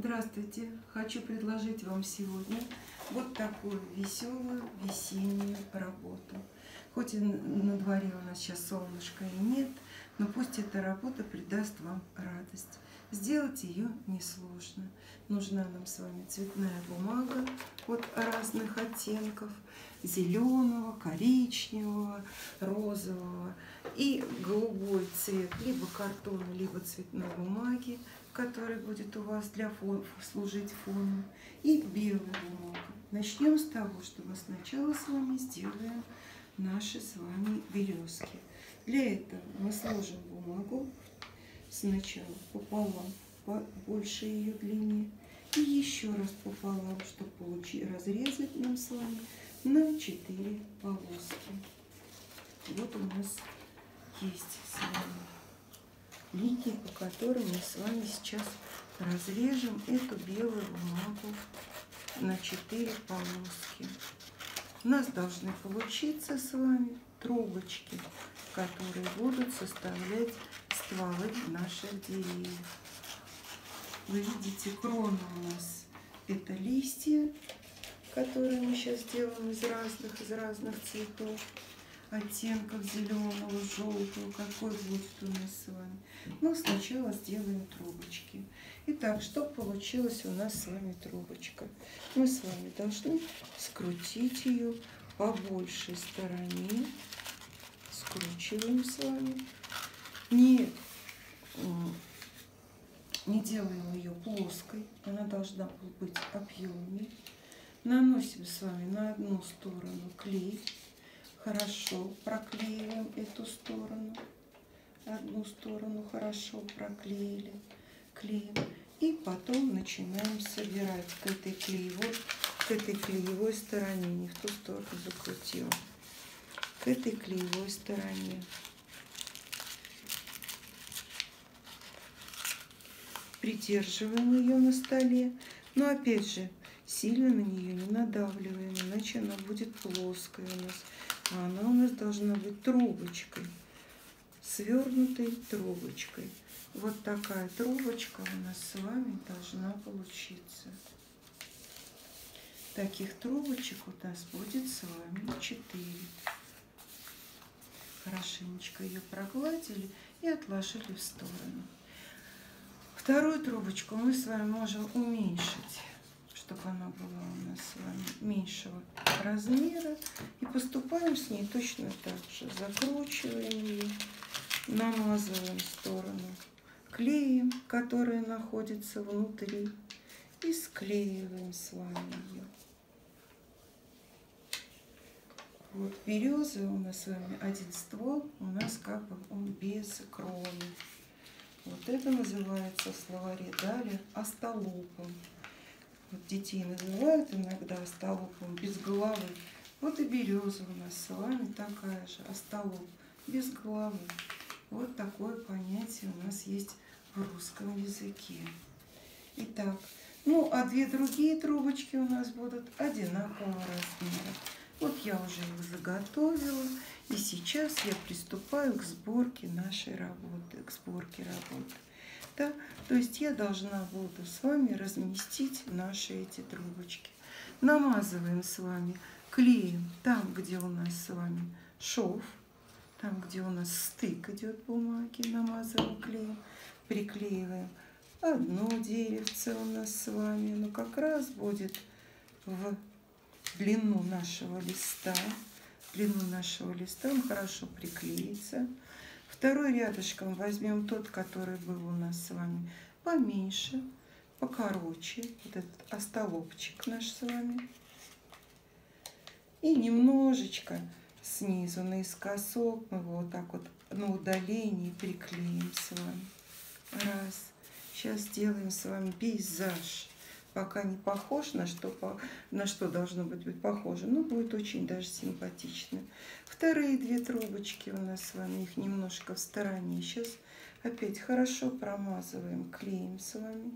Здравствуйте! Хочу предложить вам сегодня вот такую веселую весеннюю работу. Хоть и на дворе у нас сейчас солнышко и нет, но пусть эта работа придаст вам радость. Сделать ее несложно. Нужна нам с вами цветная бумага от разных оттенков. Зеленого, коричневого, розового и голубой цвет либо картона, либо цветной бумаги, который будет у вас для фон, служить фоном, и белая бумага. Начнем с того, что мы сначала с вами сделаем наши с вами березки. Для этого мы сложим бумагу сначала пополам по большей ее длине и еще раз пополам, чтобы получить, разрезать нам с вами на 4 полоски. Вот у нас есть с вами линии, по которым мы с вами сейчас разрежем эту белую бумагу на 4 полоски. У нас должны получиться с вами трубочки, которые будут составлять стволы наших деревьев. Вы видите, крона у нас это листья, которые мы сейчас делаем из разных, из разных цветов оттенков зеленого, желтого, какой будет у нас с вами. Но сначала сделаем трубочки. Итак, что получилось у нас с вами трубочка? Мы с вами должны скрутить ее по большей стороне. Скручиваем с вами. Не, не делаем ее плоской, она должна быть объемнее. Наносим с вами на одну сторону клей хорошо проклеиваем эту сторону. Одну сторону хорошо проклеили клеем. И потом начинаем собирать к этой клеевой, к этой клеевой стороне. Не в ту сторону закрутила. К этой клеевой стороне. Придерживаем ее на столе. Но опять же, сильно на нее не надавливаем, иначе она будет плоская у нас. Она у нас должна быть трубочкой, свернутой трубочкой. Вот такая трубочка у нас с вами должна получиться. Таких трубочек у нас будет с вами 4. Хорошенечко ее прогладили и отложили в сторону. Вторую трубочку мы с вами можем уменьшить чтобы она была у нас с вами меньшего размера. И поступаем с ней точно так же. Закручиваем ее, намазываем сторону клеем, который находится внутри, и склеиваем с вами ее. Вот березы у нас с вами один ствол, у нас как бы он без кроны. Вот это называется в словаре далее остолопом. Вот детей называют иногда остолопом, без головы. Вот и береза у нас с вами такая же, остолоп, без головы. Вот такое понятие у нас есть в русском языке. Итак, ну а две другие трубочки у нас будут одинакового размера. Вот я уже их заготовила. И сейчас я приступаю к сборке нашей работы, к сборке работы. Да? То есть я должна буду с вами разместить наши эти трубочки. Намазываем с вами клеем там, где у нас с вами шов, там, где у нас стык идет бумаги, намазываем клеем, приклеиваем. Одно деревце у нас с вами, но как раз будет в длину нашего листа. Длину нашего листа он хорошо приклеится. Второй рядышком возьмем тот, который был у нас с вами поменьше, покороче. Вот этот остолопчик наш с вами. И немножечко снизу наискосок мы его вот так вот на удалении приклеим с вами. Раз. Сейчас сделаем с вами пейзаж пока не похож на что, на что должно быть, похоже, но будет очень даже симпатично. Вторые две трубочки у нас с вами, их немножко в стороне. Сейчас опять хорошо промазываем клеем с вами.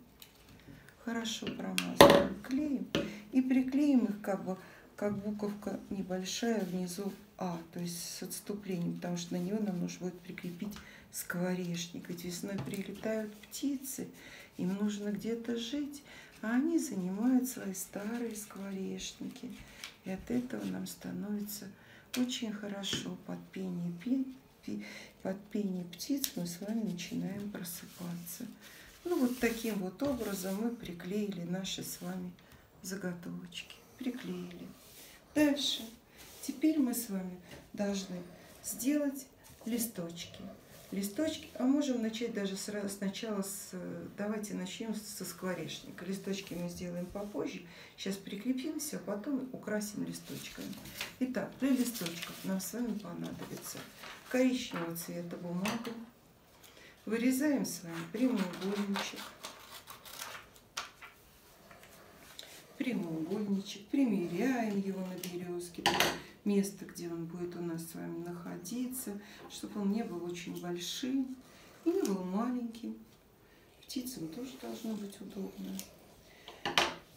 Хорошо промазываем клеем и приклеим их как бы как буковка небольшая внизу А, то есть с отступлением, потому что на нее нам нужно будет прикрепить скворечник. Ведь весной прилетают птицы, им нужно где-то жить, они занимают свои старые скворечники. И от этого нам становится очень хорошо под пение, под пение птиц мы с вами начинаем просыпаться. Ну вот таким вот образом мы приклеили наши с вами заготовочки. Приклеили. Дальше. Теперь мы с вами должны сделать листочки. Листочки, а можем начать даже сначала с, давайте начнем со скворечника. Листочки мы сделаем попозже. Сейчас прикрепимся, а потом украсим листочками. Итак, для листочков нам с вами понадобится коричневого цвета бумага. Вырезаем с вами прямоугольничек. Прямоугольничек. Примеряем его на березке. Место, где он будет у нас с вами находиться, чтобы он не был очень большим и не был маленьким. Птицам тоже должно быть удобно.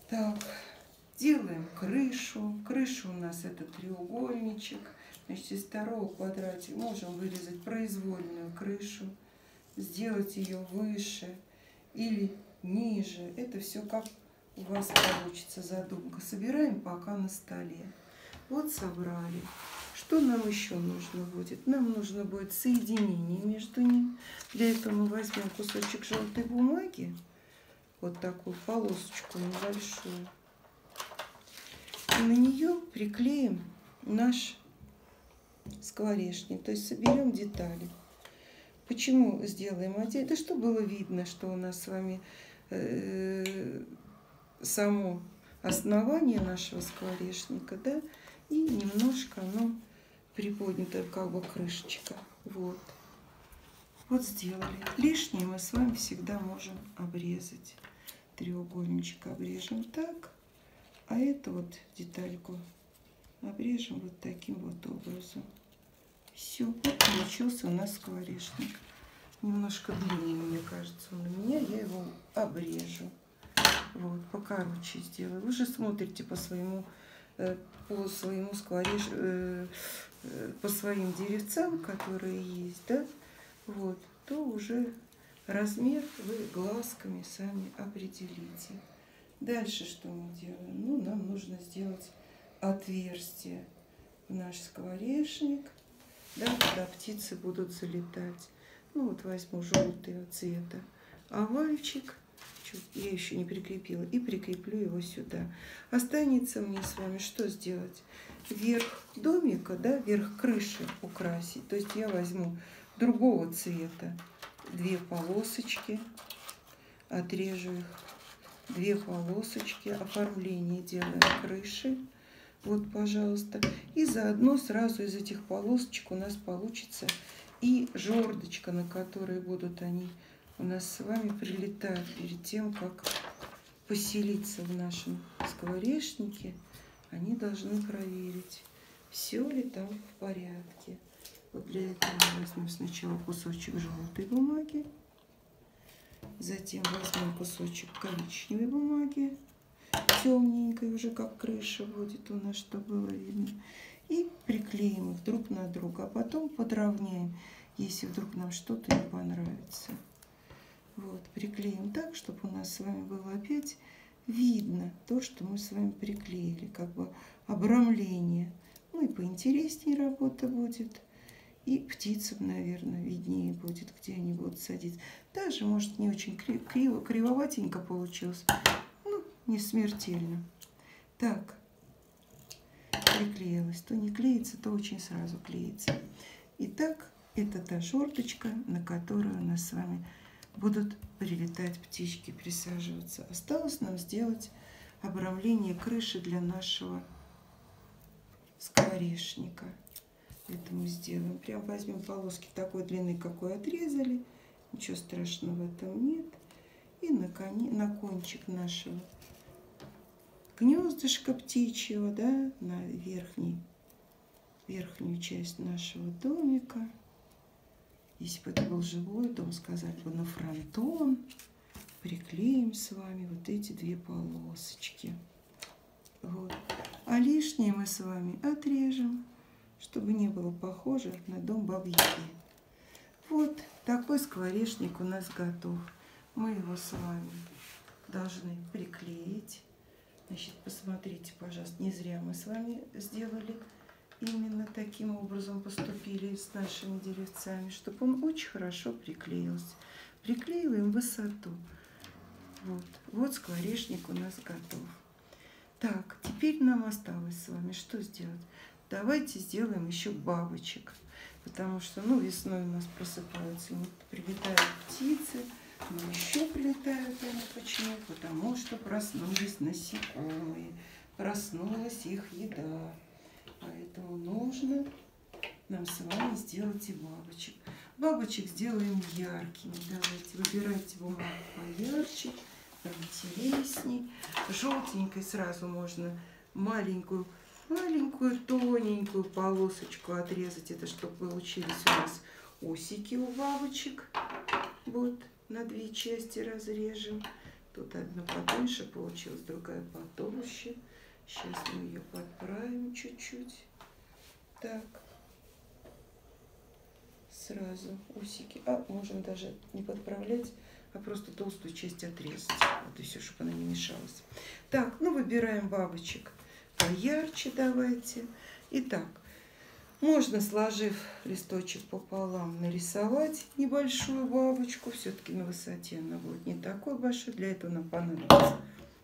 Так, делаем крышу. Крыша у нас это треугольничек. Значит, из второго квадратика можем вырезать произвольную крышу сделать ее выше или ниже. Это все как у вас получится задумка. Собираем пока на столе. Вот собрали. Что нам еще нужно будет? Нам нужно будет соединение между ними. Для этого мы возьмем кусочек желтой бумаги, вот такую полосочку небольшую, и на нее приклеим наш скворечник. То есть соберем детали. Почему сделаем отдельно? Да чтобы было видно, что у нас с вами э, само основание нашего скворечника, да, и немножко оно приподнято, как бы крышечка. Вот. Вот сделали. Лишнее мы с вами всегда можем обрезать. Треугольничек обрежем так, а эту вот детальку обрежем вот таким вот образом. Все, вот получился у нас скворечник. Немножко длинный, мне кажется, он у меня. Я его обрежу. Вот, покороче сделаю. Вы же смотрите по своему, по своему сквореш, э, э, по своим деревцам, которые есть, да, вот, то уже размер вы глазками сами определите. Дальше что мы делаем? Ну, нам нужно сделать отверстие в наш скворечник да, когда птицы будут залетать. Ну вот возьму желтого цвета овальчик, я еще не прикрепила, и прикреплю его сюда. Останется мне с вами что сделать? Верх домика, да, верх крыши украсить. То есть я возьму другого цвета две полосочки, отрежу их, две полосочки, оформление делаем крыши. Вот, пожалуйста. И заодно сразу из этих полосочек у нас получится и жердочка, на которой будут они у нас с вами прилетать перед тем, как поселиться в нашем скворечнике. Они должны проверить, все ли там в порядке. Вот для этого мы возьмем сначала кусочек желтой бумаги, затем возьмем кусочек коричневой бумаги, темненькой, уже как крыша будет у нас, чтобы было видно. И приклеим их друг на друга, а потом подровняем, если вдруг нам что-то не понравится. Вот, приклеим так, чтобы у нас с вами было опять видно то, что мы с вами приклеили, как бы обрамление. Ну и поинтереснее работа будет. И птицам, наверное, виднее будет, где они будут садиться. Даже, может, не очень криво, кривоватенько получилось не смертельно. Так, приклеилась. То не клеится, то очень сразу клеится. Итак, это та шорточка, на которую у нас с вами будут прилетать птички, присаживаться. Осталось нам сделать обрамление крыши для нашего скворечника. Это мы сделаем. Прям возьмем полоски такой длины, какой отрезали. Ничего страшного в этом нет. И на, коне, на кончик нашего гнездышко птичьего, да, на верхний, верхнюю часть нашего домика. Если бы это был живой дом, сказать бы на фронтон, приклеим с вами вот эти две полосочки. Вот. А лишнее мы с вами отрежем, чтобы не было похоже на дом бабьяги. Вот такой скворечник у нас готов. Мы его с вами должны приклеить. Значит, посмотрите, пожалуйста, не зря мы с вами сделали именно таким образом поступили с нашими деревцами, чтобы он очень хорошо приклеился. Приклеиваем высоту. Вот, вот скворечник у нас готов. Так, теперь нам осталось с вами что сделать? Давайте сделаем еще бабочек. Потому что, ну, весной у нас просыпаются, прилетают птицы, но еще прилетают они почему? Потому что проснулись насекомые, проснулась их еда. Поэтому нужно нам с вами сделать и бабочек. Бабочек сделаем яркими. Давайте выбирайте бумагу поярче, поинтересней. Желтенькой сразу можно маленькую, маленькую тоненькую полосочку отрезать. Это чтобы получились у нас усики у бабочек. Вот на две части разрежем. Тут одна потоньше получилась, другая потолще. Сейчас мы ее подправим чуть-чуть. Так. Сразу усики. А, можем даже не подправлять, а просто толстую часть отрезать. Вот и все, чтобы она не мешалась. Так, ну выбираем бабочек поярче давайте. Итак, можно, сложив листочек пополам, нарисовать небольшую бабочку. Все-таки на высоте она будет не такой большой. Для этого нам понадобится,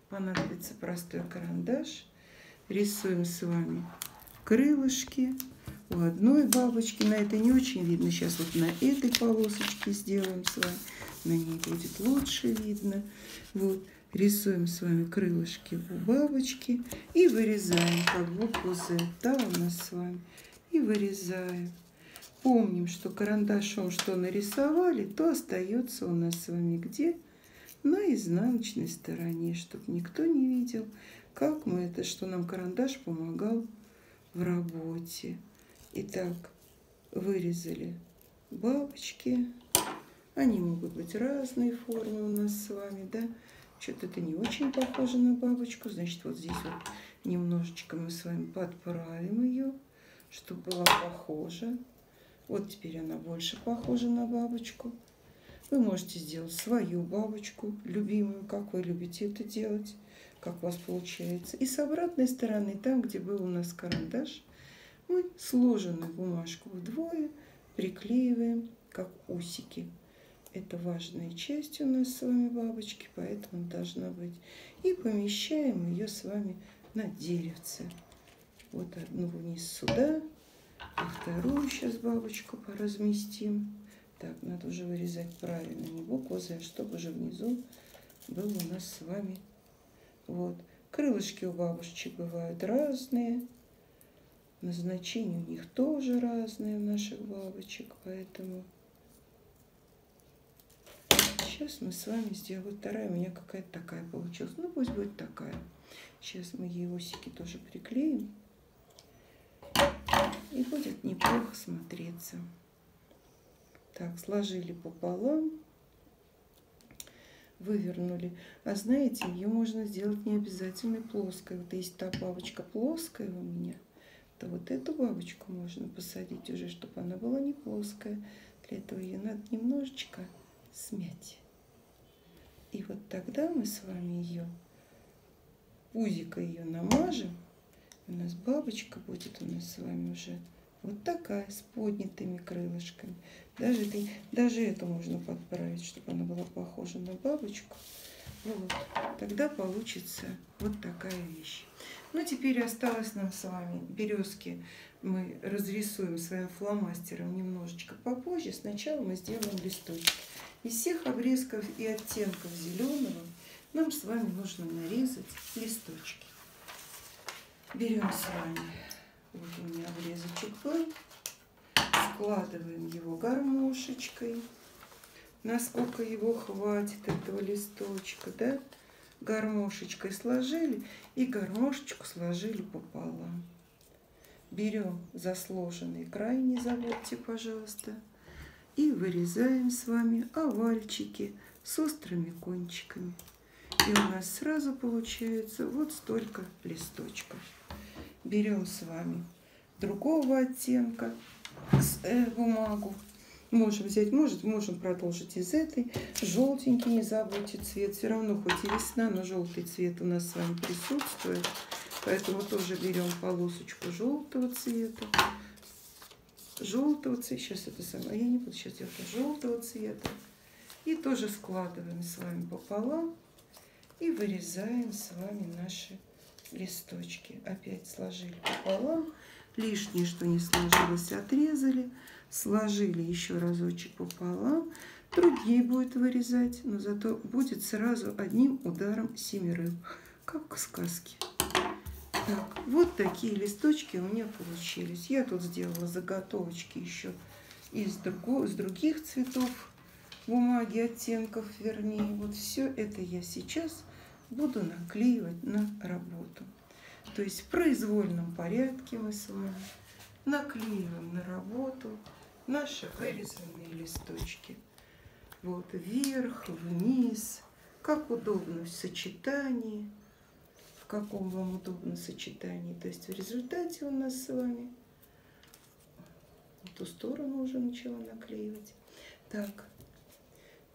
понадобится простой карандаш рисуем с вами крылышки у одной бабочки. На этой не очень видно. Сейчас вот на этой полосочке сделаем с вами. На ней будет лучше видно. Вот. Рисуем с вами крылышки у бабочки и вырезаем как букву Z. Да, у нас с вами. И вырезаем. Помним, что карандашом что нарисовали, то остается у нас с вами где? На изнаночной стороне, чтобы никто не видел, как мы это, что нам карандаш помогал в работе. Итак, вырезали бабочки. Они могут быть разной формы у нас с вами, да. Что-то это не очень похоже на бабочку. Значит, вот здесь вот немножечко мы с вами подправим ее, чтобы была похожа. Вот теперь она больше похожа на бабочку. Вы можете сделать свою бабочку, любимую, как вы любите это делать как у вас получается. И с обратной стороны, там, где был у нас карандаш, мы сложенную бумажку вдвое приклеиваем, как усики. Это важная часть у нас с вами бабочки, поэтому должна быть. И помещаем ее с вами на деревце. Вот одну вниз сюда, а вторую сейчас бабочку поразместим. Так, надо уже вырезать правильно, не букву Z, чтобы уже внизу был у нас с вами вот. Крылышки у бабушечек бывают разные. Назначение у них тоже разные у наших бабочек, поэтому сейчас мы с вами сделаем. Вот вторая у меня какая-то такая получилась. Ну, пусть будет такая. Сейчас мы ей усики тоже приклеим. И будет неплохо смотреться. Так, сложили пополам вывернули. А знаете, ее можно сделать не обязательно плоской. Вот есть та бабочка плоская у меня, то вот эту бабочку можно посадить уже, чтобы она была не плоская. Для этого ее надо немножечко смять. И вот тогда мы с вами ее, пузико ее намажем. У нас бабочка будет у нас с вами уже вот такая, с поднятыми крылышками. Даже, даже эту можно подправить, чтобы она была похожа на бабочку. Вот. Тогда получится вот такая вещь. Ну, теперь осталось нам с вами березки. Мы разрисуем своим фломастером немножечко попозже. Сначала мы сделаем листочки. Из всех обрезков и оттенков зеленого нам с вами нужно нарезать листочки. Берем с вами вот у меня обрезочек был. Складываем его гармошечкой. Насколько его хватит этого листочка, да? Гармошечкой сложили и гармошечку сложили пополам. Берем за сложенный край, не забудьте, пожалуйста. И вырезаем с вами овальчики с острыми кончиками. И у нас сразу получается вот столько листочков. Берем с вами другого оттенка э, бумагу. Можем взять, может, можем продолжить из этой. Желтенький, не забудьте цвет. Все равно, хоть и весна, но желтый цвет у нас с вами присутствует. Поэтому тоже берем полосочку желтого цвета. Желтого цвета. Сейчас это самое. Я не буду сейчас делать желтого цвета. И тоже складываем с вами пополам. И вырезаем с вами наши листочки. Опять сложили пополам. Лишнее, что не сложилось, отрезали сложили еще разочек пополам, труднее будет вырезать, но зато будет сразу одним ударом семерым, как в сказке. Так, вот такие листочки у меня получились. Я тут сделала заготовочки еще из, друго, из других цветов бумаги, оттенков, вернее. Вот все это я сейчас буду наклеивать на работу. То есть в произвольном порядке мы с вами наклеиваем на работу наши вырезанные листочки. Вот вверх, вниз, как удобно в сочетании, в каком вам удобно сочетании. То есть в результате у нас с вами в ту сторону уже начала наклеивать. Так,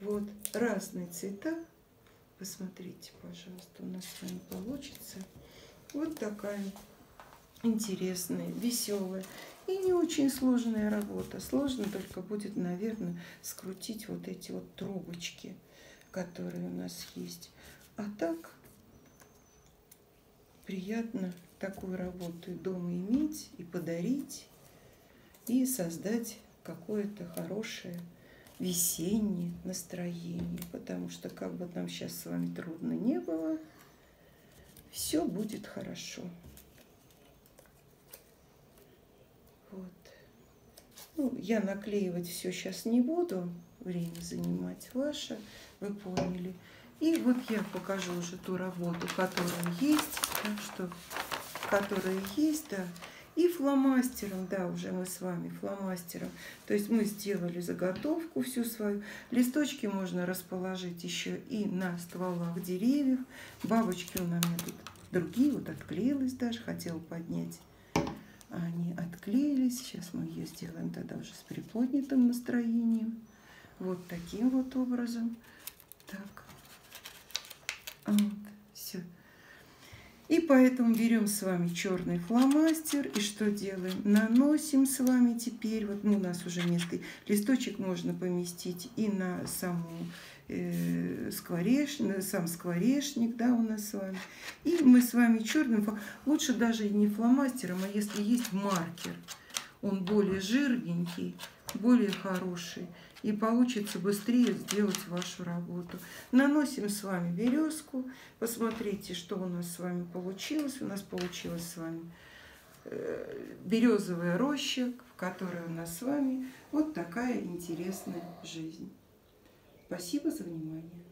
вот разные цвета. Посмотрите, пожалуйста, у нас с вами получится вот такая интересная, веселая. И не очень сложная работа. Сложно только будет, наверное, скрутить вот эти вот трубочки, которые у нас есть. А так приятно такую работу дома иметь и подарить, и создать какое-то хорошее весеннее настроение. Потому что как бы нам сейчас с вами трудно не было, все будет хорошо. Вот. Ну, я наклеивать все сейчас не буду, время занимать ваше, вы поняли. И вот я покажу уже ту работу, которая есть, так что, которая есть, да. И фломастером, да, уже мы с вами фломастером. То есть мы сделали заготовку всю свою. Листочки можно расположить еще и на стволах деревьев. Бабочки у меня тут другие, вот отклеилась даже, хотела поднять они отклеились. Сейчас мы ее сделаем тогда уже с приподнятым настроением. Вот таким вот образом. Так. И поэтому берем с вами черный фломастер и что делаем? Наносим с вами теперь, вот ну, у нас уже место, листочек можно поместить и на саму э, скворечник, сам скворечник, да, у нас с вами. И мы с вами черным, лучше даже не фломастером, а если есть маркер, он более жирненький, более хороший, и получится быстрее сделать вашу работу. Наносим с вами березку, посмотрите, что у нас с вами получилось. У нас получилось с вами э, березовая роща, в которой у нас с вами вот такая интересная жизнь. Спасибо за внимание.